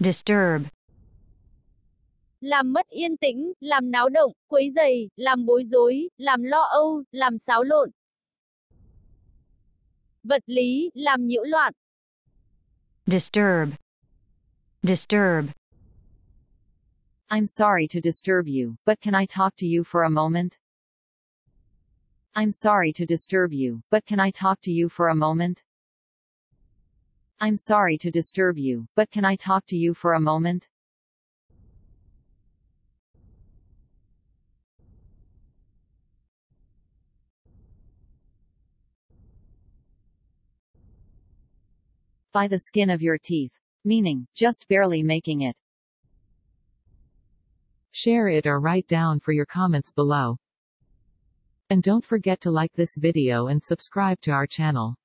disturb, Làm mất yên tĩnh, làm náo động, quấy rầy, làm bối rối, làm lo âu, làm xáo lộn. Vật lý, làm nhiễu loạn. disturb, disturb, I'm sorry to disturb you, but can I talk to you for a moment? I'm sorry to disturb you, but can I talk to you for a moment? I'm sorry to disturb you, but can I talk to you for a moment? By the skin of your teeth. Meaning, just barely making it. Share it or write down for your comments below. And don't forget to like this video and subscribe to our channel.